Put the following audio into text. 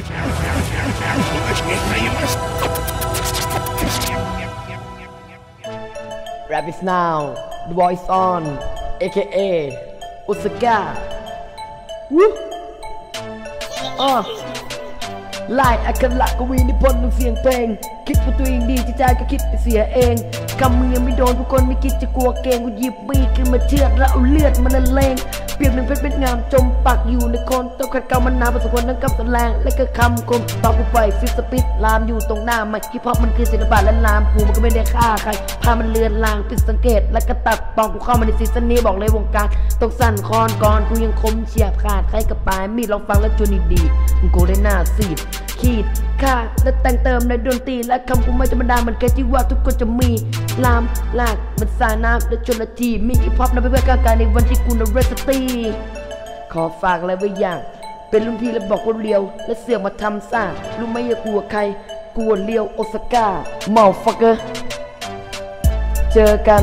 Rap is now The voice on AKA อุสกาวู้อะลายอักขระกวีนิพนธ์เสียงเพลง คิดว่าตัวเองดีที่ใจก็คิดไปเสียเองคำมึงยังไม่โดนทุกคนไม่คิดจะกลัวเกงกูหยิบมีดขึ้นมาเชือดแล้วเอาเลือดมันละเลง เปรียงหนึ่งเพชรเป็นงามจมปักอยู่ในคนต้องขัดเกลามันนานประสบผลทั้งกับสแสลงและก็คำคมตอบกูไปฟิสปิดลามอยู่ตรงหน้าไม่คิดเพราะมันคือศิลปะและลามกูมันก็ไม่ได้ฆ่าใครพามันเลือนลางผิดสังเกต และก็ตัดตอนกูเข้ามาในซีซั่นนี้บอกเลยวงการต้องสั่นคอนก่อนกูยังคมเฉียบขาดใครกับปลายมีดลองฟังแล้วจนดีๆมึงกูได้หน้าซีด ขีดค่าและแต่งเติมในดนตรีและคำกูไม่ธรรมดามันแค่ที่ว่าทุกคนจะมีลามลากมันสาน้ำและชนละทีมีอีพอปนะเพื่อกางกายในวันที่กูนเรสตีขอฝากอะไรไว้อย่าง เป็นรุ่นพี่แล้วบอกว่าเลียว และเสือกมาทำซ่ารู้ไหมอย่ากลัวใครกลัวเลียวโอซาก้าเมาฟักเกอร์เจอกัน